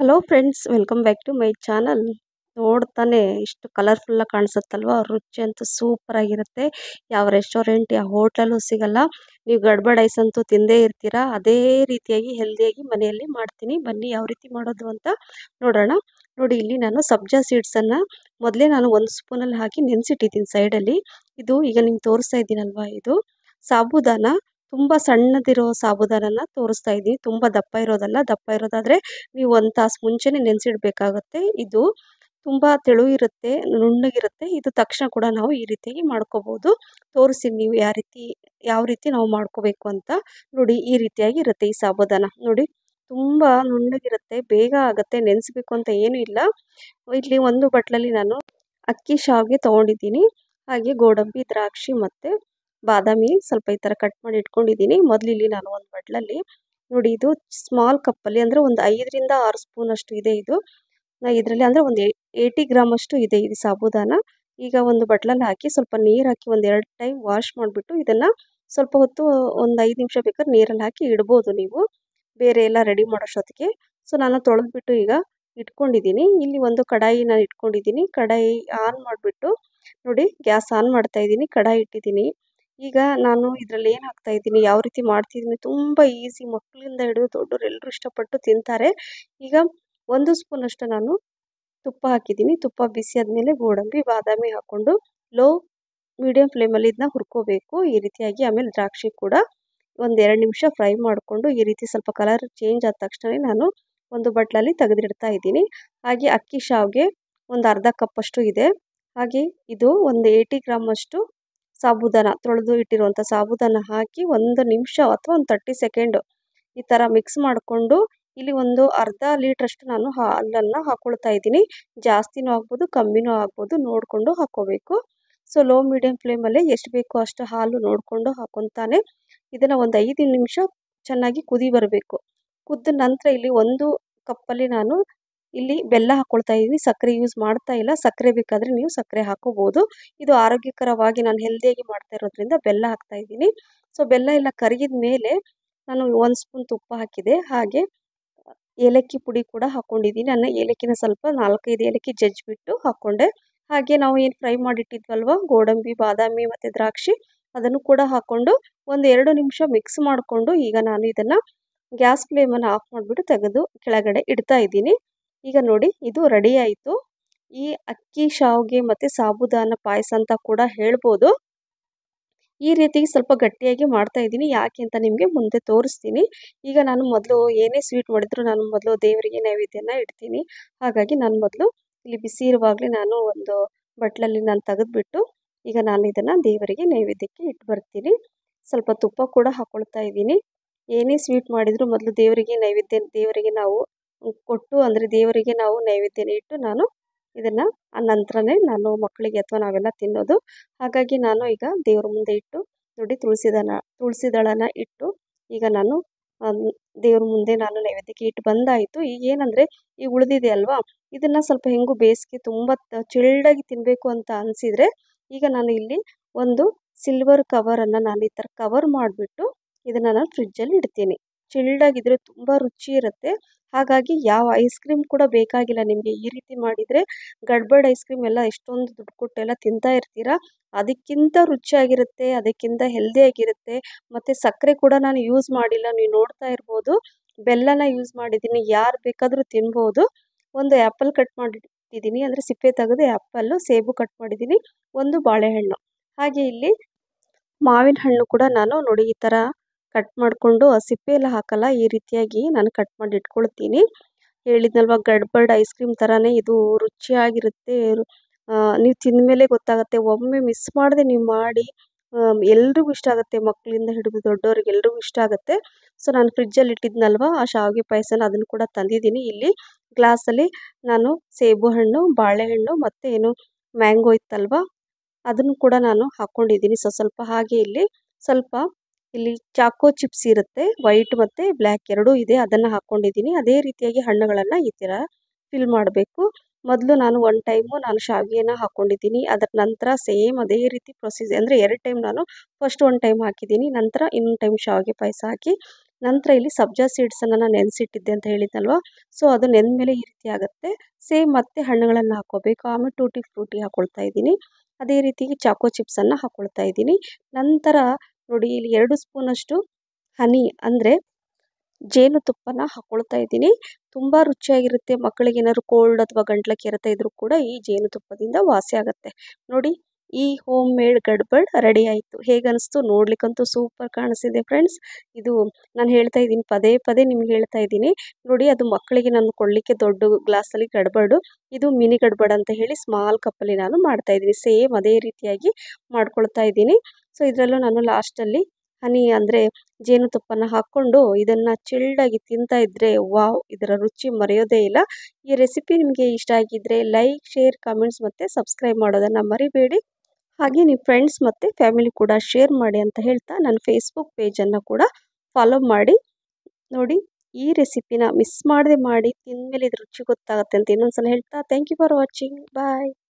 Hello friends welcome back to my channel ನೋಡ್ತಾನೆ ಇಷ್ಟು ಕಲರ್ಫುಲ್ಲಾಗಿ ಕಾಣಿಸುತ್ತಲ್ವ? ರುಚಿ ಅಂತೂ ಸೂಪರ್ ಆಗಿರುತ್ತೆ. ಯಾವ ರೆಸ್ಟೋರೆಂಟ್ ಯಾವ ಹೋಟ್ಲಲ್ಲೂ ಸಿಗಲ್ಲ. ನೀವು ಗಡ್ಬಡ್ ಐಸ್ ಅಂತೂ ತಿಂದೇ ಇರ್ತೀರಾ? ಅದೇ ರೀತಿಯಾಗಿ ಹೆಲ್ದಿಯಾಗಿ ಮನೆಯಲ್ಲಿ ಮಾಡ್ತೀನಿ. ಬನ್ನಿ ಯಾವ ರೀತಿ ಮಾಡೋದು ಅಂತ ನೋಡೋಣ. ನೋಡಿ, ಇಲ್ಲಿ ನಾನು ಸಬ್ಜಾ ಸೀಡ್ಸನ್ನು ಮೊದಲೇ ನಾನು ಒಂದು ಸ್ಪೂನಲ್ಲಿ ಹಾಕಿ ನೆನೆಸಿಟ್ಟಿದ್ದೀನಿ ಸೈಡಲ್ಲಿ ಇದು ಈಗ ನಿಮ್ಗೆ ತೋರಿಸ್ತಾ ಇದ್ದೀನಲ್ವಾ ಇದು? ಸಾಬುದಾನ ತುಂಬ ಸಣ್ಣದಿರೋ ಸಾಬುದಾನನ ತೋರಿಸ್ತಾ ಇದ್ದೀನಿ. ತುಂಬ ದಪ್ಪ ಇರೋದಲ್ಲ, ದಪ್ಪ ಇರೋದಾದರೆ ನೀವು ಒಂದು ತಾಸು ಮುಂಚೆನೇ ನೆನೆಸಿಡ್ಬೇಕಾಗತ್ತೆ. ಇದು ತುಂಬ ತೆಳು ಇರುತ್ತೆ ನುಣ್ಣಗಿರುತ್ತೆ. ಇದು ತಕ್ಷಣ ಕೂಡ ನಾವು ಈ ರೀತಿಯಾಗಿ ಮಾಡ್ಕೋಬೋದು. ತೋರಿಸಿ ನೀವು ಯಾವ ರೀತಿ ಯಾವ ರೀತಿ ನಾವು ಮಾಡ್ಕೋಬೇಕು ಅಂತ. ನೋಡಿ, ಈ ರೀತಿಯಾಗಿ ಇರುತ್ತೆ ಈ ಸಾಬುದಾನ. ನೋಡಿ, ತುಂಬ ನುಣ್ಣಗಿರುತ್ತೆ. ಬೇಗ ಆಗುತ್ತೆ, ನೆನೆಸ್ಬೇಕು ಅಂತ ಏನೂ ಇಲ್ಲ. ಇಲ್ಲಿ ಒಂದು ಬಟ್ಲಲ್ಲಿ ನಾನು ಅಕ್ಕಿ, ಶಾವಿಗೆ ತೊಗೊಂಡಿದ್ದೀನಿ. ಹಾಗೆ ಗೋಡಂಬಿ, ದ್ರಾಕ್ಷಿ ಮತ್ತು ಬಾದಾಮಿ ಸ್ವಲ್ಪ ಈ ಥರ ಕಟ್ ಮಾಡಿ ಇಟ್ಕೊಂಡಿದ್ದೀನಿ. ಮೊದಲು ಇಲ್ಲಿ ನಾನು ಒಂದು ಬಟ್ಲಲ್ಲಿ ನೋಡಿ ಇದು ಸ್ಮಾಲ್ ಕಪ್ಪಲ್ಲಿ ಅಂದರೆ ಒಂದು ಐದರಿಂದ ಆರು ಸ್ಪೂನ್ ಅಷ್ಟು ಇದೆ ಇದು. ಇದರಲ್ಲಿ ಅಂದರೆ ಒಂದು ಏಯ್ಟಿ ಗ್ರಾಮ್ ಅಷ್ಟು ಇದೆ ಇದು ಸಾಬುದಾನ. ಈಗ ಒಂದು ಬಟ್ಲಲ್ಲಿ ಹಾಕಿ ಸ್ವಲ್ಪ ನೀರು ಹಾಕಿ ಒಂದು ಎರಡು ಟೈಮ್ ವಾಶ್ ಮಾಡಿಬಿಟ್ಟು ಇದನ್ನು ಸ್ವಲ್ಪ ಹೊತ್ತು ಒಂದು ಐದು ನಿಮಿಷ ಬೇಕಾದ್ರೆ ನೀರಲ್ಲಿ ಹಾಕಿ ಇಡ್ಬೋದು ನೀವು. ಬೇರೆ ಎಲ್ಲ ರೆಡಿ ಮಾಡೋಷ್ಟೊತ್ತಿಗೆ ಸೊ ನಾನು ತೊಳೆದ್ಬಿಟ್ಟು ಈಗ ಇಟ್ಕೊಂಡಿದ್ದೀನಿ. ಇಲ್ಲಿ ಒಂದು ಕಡಾಯಿ ನಾನು ಇಟ್ಕೊಂಡಿದ್ದೀನಿ. ಕಡಾಯಿ ಆನ್ ಮಾಡಿಬಿಟ್ಟು ನೋಡಿ, ಗ್ಯಾಸ್ ಆನ್ ಮಾಡ್ತಾ ಇದ್ದೀನಿ. ಕಡಾಯಿ ಇಟ್ಟಿದ್ದೀನಿ. ಈಗ ನಾನು ಇದರಲ್ಲಿ ಏನು ಹಾಕ್ತಾ ಇದ್ದೀನಿ, ಯಾವ ರೀತಿ ಮಾಡ್ತಿದ್ದೀನಿ ತುಂಬ ಈಸಿ ಮಕ್ಕಳಿಂದ ಹಿಡಿದು ದೊಡ್ಡವ್ರು ಎಲ್ಲರೂ ಇಷ್ಟಪಟ್ಟು ತಿಂತಾರೆ. ಈಗ ಒಂದು ಸ್ಪೂನಷ್ಟು ನಾನು ತುಪ್ಪ ಹಾಕಿದ್ದೀನಿ. ತುಪ್ಪ ಬಿಸಿ ಆದಮೇಲೆ ಗೋಡಂಬಿ, ಬಾದಾಮಿ ಹಾಕ್ಕೊಂಡು ಲೋ ಮೀಡಿಯಮ್ ಫ್ಲೇಮಲ್ಲಿ ಇದನ್ನ ಹುರ್ಕೋಬೇಕು. ಈ ರೀತಿಯಾಗಿ ಆಮೇಲೆ ದ್ರಾಕ್ಷಿ ಕೂಡ ಒಂದು ಎರಡು ನಿಮಿಷ ಫ್ರೈ ಮಾಡಿಕೊಂಡು ಈ ರೀತಿ ಸ್ವಲ್ಪ ಕಲರ್ ಚೇಂಜ್ ಆದ ತಕ್ಷಣ ನಾನು ಒಂದು ಬಟ್ಲಲ್ಲಿ ತೆಗೆದಿಡ್ತಾ ಇದ್ದೀನಿ. ಹಾಗೆ ಅಕ್ಕಿ, ಶಾವಿಗೆ ಒಂದು ಅರ್ಧ ಕಪ್ಪಷ್ಟು ಇದೆ. ಹಾಗೆ ಇದು ಒಂದು ಏಯ್ಟಿ ಗ್ರಾಮ್ ಅಷ್ಟು ಸಾಬುದಾನ, ತೊಳೆದು ಇಟ್ಟಿರುವಂಥ ಸಾಬುದಾನ ಹಾಕಿ ಒಂದು ನಿಮಿಷ ಅಥವಾ ಒಂದು ತರ್ಟಿ ಸೆಕೆಂಡು ಈ ಥರ ಮಿಕ್ಸ್ ಮಾಡಿಕೊಂಡು ಇಲ್ಲಿ ಒಂದು ಅರ್ಧ ಲೀಟ್ರಷ್ಟು ನಾನು ಹಾಲನ್ನು ಹಾಕ್ಕೊಳ್ತಾ ಇದ್ದೀನಿ. ಜಾಸ್ತಿನೂ ಆಗ್ಬೋದು, ಕಮ್ಮಿನೂ ಆಗ್ಬೋದು, ನೋಡಿಕೊಂಡು ಹಾಕ್ಕೋಬೇಕು ಸೊ ಲೋ ಮೀಡಿಯಮ್ ಫ್ಲೇಮಲ್ಲೇ ಎಷ್ಟು ಬೇಕೋ ಅಷ್ಟು ಹಾಲು ನೋಡಿಕೊಂಡು ಹಾಕೊತಾನೆ. ಇದನ್ನು ಒಂದು ಐದು ನಿಮಿಷ ಚೆನ್ನಾಗಿ ಕುದಿ ಬರಬೇಕು. ಕುದ್ದ ನಂತರ ಇಲ್ಲಿ ಒಂದು ಕಪ್ಪಲ್ಲಿ ನಾನು ಇಲ್ಲಿ ಬೆಲ್ಲ ಹಾಕ್ಕೊಳ್ತಾ ಇದ್ದೀನಿ ಸಕ್ಕರೆ ಯೂಸ್ ಮಾಡ್ತಾ ಇಲ್ಲ. ಸಕ್ಕರೆ ಬೇಕಾದರೆ ನೀವು ಸಕ್ಕರೆ ಹಾಕೋಬೋದು. ಇದು ಆರೋಗ್ಯಕರವಾಗಿ ನಾನು ಹೆಲ್ದಿಯಾಗಿ ಮಾಡ್ತಾ ಇರೋದ್ರಿಂದ ಬೆಲ್ಲ ಹಾಕ್ತಾ ಇದ್ದೀನಿ. ಸೊ ಬೆಲ್ಲ ಎಲ್ಲ ಕರಗಿದ ಮೇಲೆ ನಾನು ಒಂದು ಸ್ಪೂನ್ ತುಪ್ಪ ಹಾಕಿದೆ. ಹಾಗೆ ಏಲಕ್ಕಿ ಪುಡಿ ಕೂಡ ಹಾಕ್ಕೊಂಡಿದ್ದೀನಿ ನಾನು ಏಲಕ್ಕಿನ ಸ್ವಲ್ಪ ನಾಲ್ಕೈದು ಏಲಕ್ಕಿ ಜಜ್ಜಿಬಿಟ್ಟು ಹಾಕ್ಕೊಂಡೆ ಹಾಗೆ ನಾವು ಏನು ಫ್ರೈ ಮಾಡಿಟ್ಟಿದ್ವಲ್ವ? ಗೋಡಂಬಿ, ಬಾದಾಮಿ ಮತ್ತು ದ್ರಾಕ್ಷಿ ಅದನ್ನು ಕೂಡ ಹಾಕ್ಕೊಂಡು ಒಂದು ಎರಡು ನಿಮಿಷ ಮಿಕ್ಸ್ ಮಾಡಿಕೊಂಡು ಈಗ ನಾನು ಇದನ್ನು ಗ್ಯಾಸ್ ಫ್ಲೇಮನ್ನು ಆಫ್ ಮಾಡಿಬಿಟ್ಟು ತೆಗೆದು ಕೆಳಗಡೆ ಇಡ್ತಾ ಇದ್ದೀನಿ. ಈಗ ನೋಡಿ, ಇದು ರೆಡಿ ಆಯಿತು ಈ ಅಕ್ಕಿ, ಶಾವಿಗೆ ಮತ್ತು ಸಾಬುದಾನ ಪಾಯಸ ಅಂತ ಕೂಡ ಹೇಳ್ಬೋದು. ಈ ರೀತಿ ಸ್ವಲ್ಪ ಗಟ್ಟಿಯಾಗಿ ಮಾಡ್ತಾ ಇದ್ದೀನಿ. ಯಾಕೆ ಅಂತ ನಿಮಗೆ ಮುಂದೆ ತೋರಿಸ್ತೀನಿ. ಈಗ ನಾನು ಮೊದಲು ಏನೇ ಸ್ವೀಟ್ ಮಾಡಿದ್ರು ನಾನು ಮೊದಲು ದೇವರಿಗೆ ನೈವೇದ್ಯನ ಇಡ್ತೀನಿ. ಹಾಗಾಗಿ ನಾನು ಮೊದಲು ಇಲ್ಲಿ ಬಿಸಿ ಇರುವಾಗಲೇ ನಾನು ಒಂದು ಬಟ್ಲಲ್ಲಿ ನಾನು ತೆಗೆದುಬಿಟ್ಟು ಈಗ ನಾನು ಇದನ್ನು ದೇವರಿಗೆ ನೈವೇದ್ಯಕ್ಕೆ ಇಟ್ಟು ಬರ್ತೀನಿ. ಸ್ವಲ್ಪ ತುಪ್ಪ ಕೂಡ ಹಾಕ್ಕೊಳ್ತಾ ಇದ್ದೀನಿ. ಏನೇ ಸ್ವೀಟ್ ಮಾಡಿದರೂ ಮೊದಲು ದೇವರಿಗೆ ನೈವೇದ್ಯ, ದೇವರಿಗೆ ನಾವು ಕೊಟ್ಟು ಅಂದರೆ ದೇವರಿಗೆ ನಾವು ನೈವೇದ್ಯನ ಇಟ್ಟು ನಾನು ಇದನ್ನು ಆ ನಂತರನೇ ನಾನು ಮಕ್ಕಳಿಗೆ ಅಥವಾ ನಾವೆಲ್ಲ ತಿನ್ನೋದು. ಹಾಗಾಗಿ ನಾನು ಈಗ ದೇವ್ರ ಮುಂದೆ ಇಟ್ಟು ನೋಡಿ ತುಳಸಿದನ, ತುಳಸಿದಳನ ಇಟ್ಟು ಈಗ ನಾನು ದೇವ್ರ ಮುಂದೆ ನಾನು ನೈವೇದ್ಯಕ್ಕೆ ಇಟ್ಟು ಬಂದಾಯಿತು. ಈಗ ಏನಂದರೆ ಈಗ ಉಳಿದಿದೆ ಅಲ್ವಾ? ಇದನ್ನು ಸ್ವಲ್ಪ ಹೆಂಗೂ ಬೇಸಿಗೆ ತುಂಬ ಚಿಲ್ಡಾಗಿ ತಿನ್ನಬೇಕು ಅಂತ ಅನಿಸಿದರೆ ಈಗ ನಾನು ಇಲ್ಲಿ ಒಂದು ಸಿಲ್ವರ್ ಕವರನ್ನು ನಾನು ಈ ಥರ ಕವರ್ ಮಾಡಿಬಿಟ್ಟು ಇದನ್ನು ನಾನು ಫ್ರಿಜ್ಜಲ್ಲಿ ಇಡ್ತೀನಿ. ಚಿಲ್ಡಾಗಿದ್ದರೆ ತುಂಬ ರುಚಿ ಇರುತ್ತೆ. ಹಾಗಾಗಿ ಯಾವ ಐಸ್ ಕ್ರೀಮ್ ಕೂಡ ಬೇಕಾಗಿಲ್ಲ ನಿಮಗೆ. ಈ ರೀತಿ ಮಾಡಿದರೆ ಗಡ್ಬಡ್ ಐಸ್ ಕ್ರೀಮ್ ಎಲ್ಲ ಎಷ್ಟೊಂದು ದುಡ್ಡು ಕೊಟ್ಟೆಲ್ಲ ತಿಂತಾ ಇರ್ತೀರ? ಅದಕ್ಕಿಂತ ರುಚಿಯಾಗಿರುತ್ತೆ ಅದಕ್ಕಿಂತ ಹೆಲ್ದಿಯಾಗಿರುತ್ತೆ ಮತ್ತು ಸಕ್ಕರೆ ಕೂಡ ನಾನು ಯೂಸ್ ಮಾಡಿಲ್ಲ. ನೀವು ನೋಡ್ತಾ ಇರ್ಬೋದು. ಬೆಲ್ಲನ ಯೂಸ್ ಮಾಡಿದ್ದೀನಿ. ಯಾರು ಬೇಕಾದರೂ ತಿನ್ಬೋದು. ಒಂದು ಆ್ಯಪಲ್ ಕಟ್ ಮಾಡಿಟ್ಟಿದ್ದೀನಿ. ಅಂದರೆ ಸಿಪ್ಪೆ ತೆಗೆದು ಆ್ಯಪಲ್ಲು ಸೇಬು ಕಟ್ ಮಾಡಿದ್ದೀನಿ. ಒಂದು ಬಾಳೆಹಣ್ಣು. ಹಾಗೆ ಇಲ್ಲಿ ಮಾವಿನ ಹಣ್ಣು ಕೂಡ ನಾನು ನೋಡಿ ಈ ಥರ ಕಟ್ ಮಾಡಿಕೊಂಡು ಸಿಪ್ಪೆ ಎಲ್ಲ ಹಾಕಲ್ಲ, ಈ ರೀತಿಯಾಗಿ ನಾನು ಕಟ್ ಮಾಡಿ ಇಟ್ಕೊಳ್ತೀನಿ. ಹೇಳಿದ್ನಲ್ವ ಗಡ್ಬಡ್ ಐಸ್ ಕ್ರೀಮ್ ಥರನೇ ಇದು ರುಚಿಯಾಗಿರುತ್ತೆ. ನೀವು ತಿಂದಮೇಲೆ ಗೊತ್ತಾಗುತ್ತೆ, ಒಮ್ಮೆ ಮಿಸ್ ಮಾಡದೆ ನೀವು ಮಾಡಿ ಎಲ್ರಿಗೂ ಇಷ್ಟ ಆಗುತ್ತೆ ಮಕ್ಕಳಿಂದ ಹಿಡಿದು ದೊಡ್ಡವ್ರಿಗೆ ಎಲ್ರಿಗೂ ಇಷ್ಟ ಆಗುತ್ತೆ. ಸೊ, ನಾನು ಫ್ರಿಜ್ಜಲ್ಲಿ ಇಟ್ಟಿದ್ನಲ್ವ, ಆ ಶಾವಿಗೆ ಪಾಯಸನ ಅದನ್ನು ಕೂಡ ತಂದಿದ್ದೀನಿ. ಇಲ್ಲಿ ಗ್ಲಾಸಲ್ಲಿ ನಾನು ಸೇಬು ಹಣ್ಣು, ಬಾಳೆಹಣ್ಣು ಮತ್ತು ಏನು ಮ್ಯಾಂಗೋ ಇತ್ತಲ್ವ, ಅದನ್ನು ಕೂಡ ನಾನು ಹಾಕ್ಕೊಂಡಿದ್ದೀನಿ ಸೊ, ಸ್ವಲ್ಪ ಹಾಗೆ ಇಲ್ಲಿ ಸ್ವಲ್ಪ ಇಲ್ಲಿ ಚಾಕೋ ಚಿಪ್ಸ್ ಇರುತ್ತೆ, ವೈಟ್ ಮತ್ತು ಬ್ಲ್ಯಾಕ್ ಎರಡೂ ಇದೆ, ಅದನ್ನು ಹಾಕ್ಕೊಂಡಿದ್ದೀನಿ ಅದೇ ರೀತಿಯಾಗಿ ಹಣ್ಣುಗಳನ್ನು ಈ ಥರ ಫಿಲ್ ಮಾಡಬೇಕು. ಮೊದಲು ನಾನು ಒನ್ ಟೈಮು ನಾನು ಶಾವಿಗೆನ ಹಾಕ್ಕೊಂಡಿದ್ದೀನಿ ಅದರ ನಂತರ ಸೇಮ್ ಅದೇ ರೀತಿ ಪ್ರೊಸೀಜರ್ ಅಂದರೆ ಎರಡು ಟೈಮ್ ನಾನು ಫಸ್ಟ್ ಒನ್ ಟೈಮ್ ಹಾಕಿದ್ದೀನಿ. ನಂತರ ಇನ್ನೊಂದು ಟೈಮ್ ಶಾವಿಗೆ ಪಾಯಸ ಹಾಕಿ, ನಂತರ ಇಲ್ಲಿ ಸಬ್ಜಾ ಸೀಡ್ಸನ್ನು ನಾನು ನೆನೆಸಿಟ್ಟಿದ್ದೆ ಅಂತ ಹೇಳಿದ್ನಲ್ವ? ಸೊ ಅದು ನೆಂದಮೇಲೆ ಈ ರೀತಿ ಆಗುತ್ತೆ. ಸೇಮ್ ಮತ್ತೆ ಹಣ್ಣುಗಳನ್ನು ಹಾಕೋಬೇಕು. ಆಮೇಲೆ ಟೂಟಿ ಫ್ರೂಟಿ ಹಾಕ್ಕೊಳ್ತಾ ಇದ್ದೀನಿ. ಅದೇ ರೀತಿ ಚಾಕೋ ಚಿಪ್ಸನ್ನು ಹಾಕ್ಕೊಳ್ತಾ ಇದ್ದೀನಿ. ನಂತರ ನೋಡಿ, ಇಲ್ಲಿ ಎರಡು ಸ್ಪೂನಷ್ಟು ಹನಿ ಅಂದರೆ ಜೇನುತುಪ್ಪನ ಹಾಕೊಳ್ತಾ ಇದ್ದೀನಿ. ತುಂಬ ರುಚಿಯಾಗಿರುತ್ತೆ. ಮಕ್ಕಳಿಗೆ ಏನಾದ್ರು ಕೋಲ್ಡ್ ಅಥವಾ ಗಂಟ್ಲ ಕೆರೆತ ಇದ್ದರೂ ಕೂಡ ಈ ಜೇನುತುಪ್ಪದಿಂದ ವಾಸಿ ಆಗುತ್ತೆ. ನೋಡಿ, ಈ ಹೋಮ್ ಮೇಡ್ ಗಡ್ಬಡ್ ರೆಡಿ ಆಯಿತು. ಹೇಗನ್ನಿಸ್ತು ನೋಡ್ಲಿಕ್ಕಂತೂ ಸೂಪರ್ ಕಾಣಿಸಿದೆ ಫ್ರೆಂಡ್ಸ್ ಇದು ನಾನು ಹೇಳ್ತಾ ಇದ್ದೀನಿ, ಪದೇ ಪದೇ ನಿಮ್ಗೆ ಹೇಳ್ತಾ ಇದ್ದೀನಿ. ನೋಡಿ, ಅದು ಮಕ್ಕಳಿಗೆ ನಾನು ಕೊಡಲಿಕ್ಕೆ ದೊಡ್ಡ ಗ್ಲಾಸಲ್ಲಿ ಗಡ್ಬಡು. ಇದು ಮಿನಿ ಗಡ್ಬಡ್ ಅಂತ ಹೇಳಿ ಸ್ಮಾಲ್ ಕಪ್ಪಲ್ಲಿ ನಾನು ಮಾಡ್ತಾ ಇದ್ದೀನಿ. ಸೇಮ್ ಅದೇ ರೀತಿಯಾಗಿ ಮಾಡ್ಕೊಳ್ತಾ ಇದ್ದೀನಿ. ಸೊ ಇದರಲ್ಲೂ ನಾನು ಲಾಸ್ಟಲ್ಲಿ ಹನಿ ಅಂದರೆ ಜೇನುತುಪ್ಪನ ಹಾಕ್ಕೊಂಡು ಇದನ್ನು ಚಿಲ್ಡಾಗಿ ತಿಂತಾ ಇದ್ದರೆ ವಾವ್, ಇದರ ರುಚಿ ಮರೆಯೋದೇ ಇಲ್ಲ. ಈ ರೆಸಿಪಿ ನಿಮಗೆ ಇಷ್ಟ ಆಗಿದ್ದರೆ ಲೈಕ್ ಶೇರ್ ಕಮೆಂಟ್ಸ್ ಮತ್ತು ಸಬ್ಸ್ಕ್ರೈಬ್ ಮಾಡೋದನ್ನು ಮರಿಬೇಡಿ. ಹಾಗೆ ನಿಮ್ಮ ಫ್ರೆಂಡ್ಸ್ ಮತ್ತು ಫ್ಯಾಮಿಲಿ ಕೂಡ ಶೇರ್ ಮಾಡಿ ಅಂತ ಹೇಳ್ತಾ ನನ್ನ ಫೇಸ್ಬುಕ್ ಪೇಜನ್ನು ಕೂಡ ಫಾಲೋ ಮಾಡಿ. ನೋಡಿ, ಈ ರೆಸಿಪಿನ ಮಿಸ್ ಮಾಡದೆ ಮಾಡಿ, ತಿಂದಮೇಲೆ ಇದು ರುಚಿ ಗೊತ್ತಾಗುತ್ತೆ ಅಂತ ಇನ್ನೊಂದು ಸಲ ಹೇಳ್ತಾ thank you for watching bye